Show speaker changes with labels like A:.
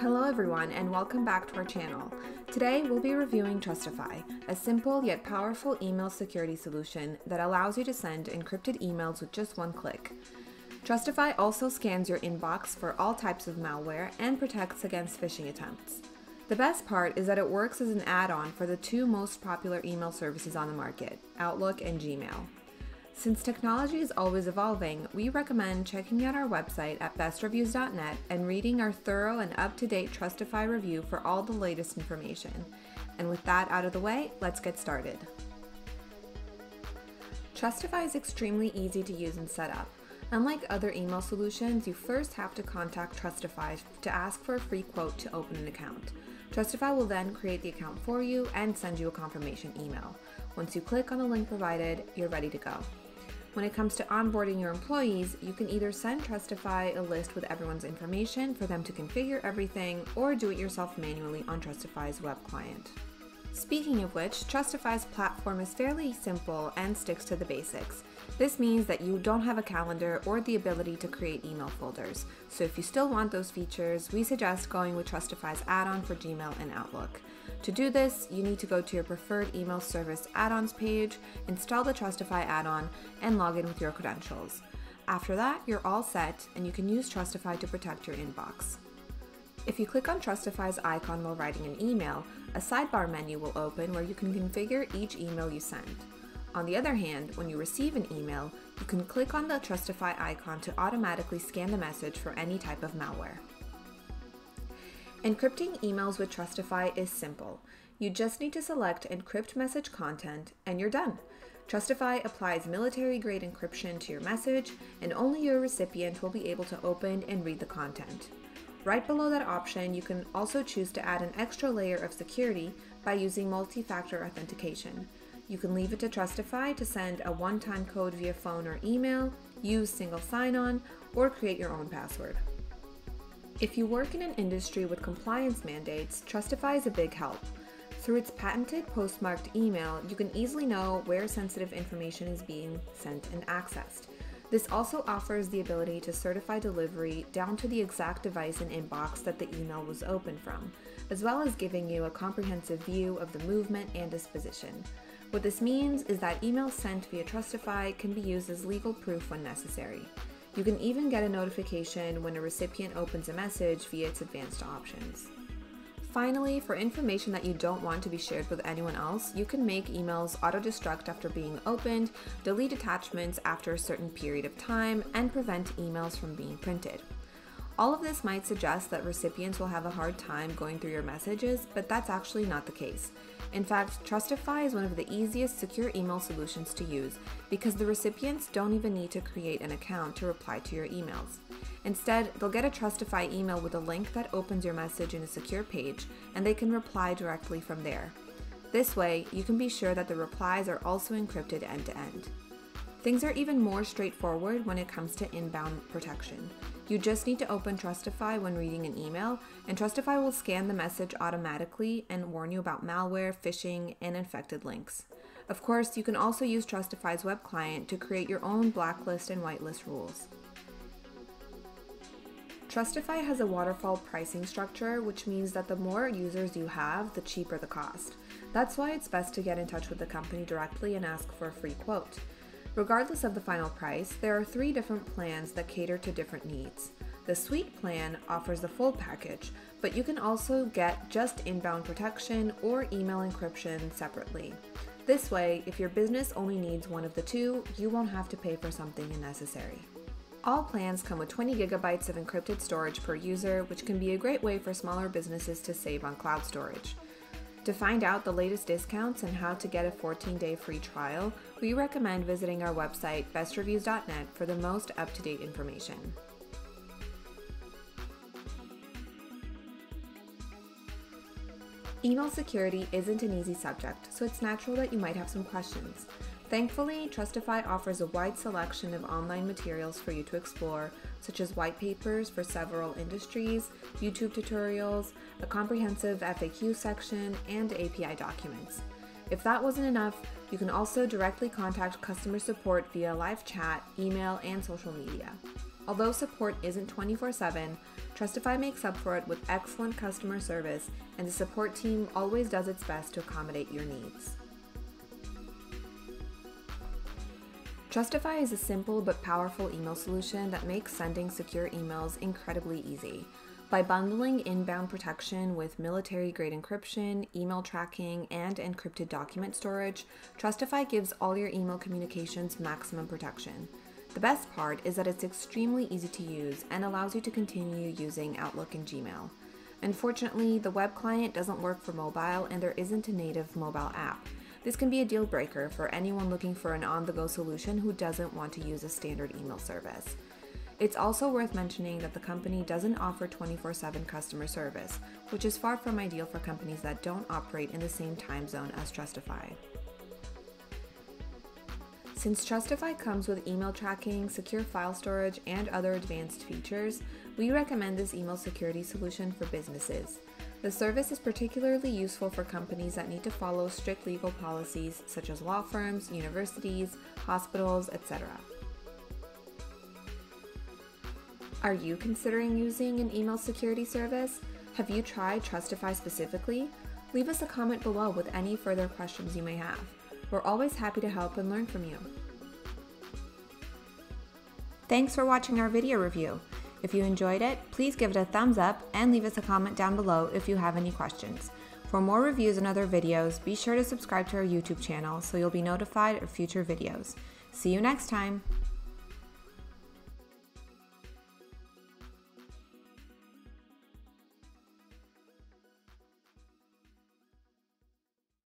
A: Hello everyone and welcome back to our channel. Today we'll be reviewing Trustifi, a simple yet powerful email security solution that allows you to send encrypted emails with just one click. Trustifi also scans your inbox for all types of malware and protects against phishing attempts. The best part is that it works as an add-on for the two most popular email services on the market, Outlook and Gmail. Since technology is always evolving, we recommend checking out our website at bestreviews.net and reading our thorough and up to date Trustifi review for all the latest information. And with that out of the way, let's get started. Trustifi is extremely easy to use and set up. Unlike other email solutions, you first have to contact Trustifi to ask for a free quote to open an account. Trustifi will then create the account for you and send you a confirmation email. Once you click on the link provided, you're ready to go. When it comes to onboarding your employees, you can either send Trustifi a list with everyone's information for them to configure everything or do it yourself manually on Trustifi's web client. Speaking of which, Trustifi's platform is fairly simple and sticks to the basics. This means that you don't have a calendar or the ability to create email folders. So if you still want those features, we suggest going with Trustifi's add-on for Gmail and Outlook. To do this, you need to go to your preferred email service add-ons page, install the Trustifi add-on, and log in with your credentials. After that, you're all set and you can use Trustifi to protect your inbox. If you click on Trustifi's icon while writing an email, a sidebar menu will open where you can configure each email you send. On the other hand, when you receive an email, you can click on the Trustifi icon to automatically scan the message for any type of malware. Encrypting emails with Trustifi is simple. You just need to select Encrypt Message Content and you're done. Trustifi applies military grade encryption to your message, and only your recipient will be able to open and read the content. Right below that option, you can also choose to add an extra layer of security by using multi factor authentication. You can leave it to Trustifi to send a one time code via phone or email, use single sign on, or create your own password. If you work in an industry with compliance mandates, Trustifi is a big help. Through its patented postmarked email, you can easily know where sensitive information is being sent and accessed. This also offers the ability to certify delivery down to the exact device and inbox that the email was opened from, as well as giving you a comprehensive view of the movement and disposition. What this means is that emails sent via Trustifi can be used as legal proof when necessary. You can even get a notification when a recipient opens a message via its advanced options. Finally, for information that you don't want to be shared with anyone else, you can make emails auto-destruct after being opened, delete attachments after a certain period of time, and prevent emails from being printed. All of this might suggest that recipients will have a hard time going through your messages, but that's actually not the case. In fact, Trustifi is one of the easiest secure email solutions to use because the recipients don't even need to create an account to reply to your emails. Instead, they'll get a Trustifi email with a link that opens your message in a secure page, and they can reply directly from there. This way, you can be sure that the replies are also encrypted end to end. Things are even more straightforward when it comes to inbound protection. You just need to open Trustifi when reading an email, and Trustifi will scan the message automatically and warn you about malware, phishing, and infected links. Of course, you can also use Trustifi's web client to create your own blacklist and whitelist rules. Trustifi has a waterfall pricing structure, which means that the more users you have, the cheaper the cost. That's why it's best to get in touch with the company directly and ask for a free quote. Regardless of the final price, there are three different plans that cater to different needs. The Suite plan offers the full package, but you can also get just inbound protection or email encryption separately. This way, if your business only needs one of the two, you won't have to pay for something unnecessary. All plans come with 20 gigabytes of encrypted storage per user, which can be a great way for smaller businesses to save on cloud storage. To find out the latest discounts and how to get a 14 day free trial, we recommend visiting our website, bestreviews.net, for the most up to date information. Email security isn't an easy subject, so it's natural that you might have some questions. Thankfully, Trustifi offers a wide selection of online materials for you to explore, such as white papers for several industries, YouTube tutorials, a comprehensive FAQ section, and API documents. If that wasn't enough, you can also directly contact customer support via live chat, email, and social media. Although support isn't 24 7, Trustifi makes up for it with excellent customer service, and the support team always does its best to accommodate your needs. Trustifi is a simple but powerful email solution that makes sending secure emails incredibly easy. By bundling inbound protection with military grade encryption, email tracking, and encrypted document storage, Trustifi gives all your email communications maximum protection. The best part is that it's extremely easy to use and allows you to continue using Outlook and Gmail. Unfortunately, the web client doesn't work for mobile and there isn't a native mobile app. This can be a deal breaker for anyone looking for an on the go solution who doesn't want to use a standard email service. It's also worth mentioning that the company doesn't offer 24 7 customer service, which is far from ideal for companies that don't operate in the same time zone as Trustifi. Since Trustifi comes with email tracking, secure file storage, and other advanced features, we recommend this email security solution for businesses. The service is particularly useful for companies that need to follow strict legal policies such as law firms, universities, hospitals, etc. Are you considering using an email security service? Have you tried Trustifi specifically? Leave us a comment below with any further questions you may have. We're always happy to help and learn from you. Thanks for watching our video review. If you enjoyed it, please give it a thumbs up and leave us a comment down below if you have any questions. For more reviews and other videos, be sure to subscribe to our YouTube channel so you'll be notified of future videos. See you next time!